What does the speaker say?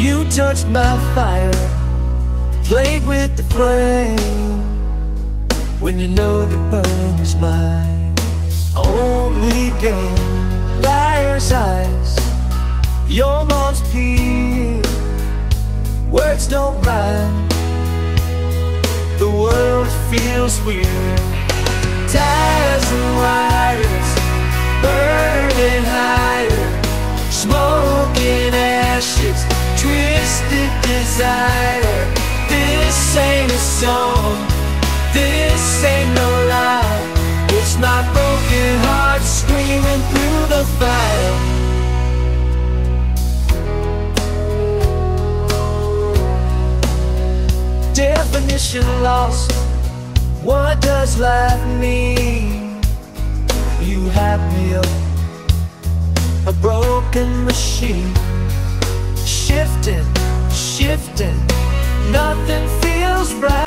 You touched my fire, played with the flame. When you know the burn is mine, only game. Liar's eyes, your mom's peel. Words don't rhyme. The world feels weird. Tires and wires This ain't a song, this ain't no lie. It's my broken heart screaming through the fire. Definition lost. What does life mean? You have up a broken machine, shifting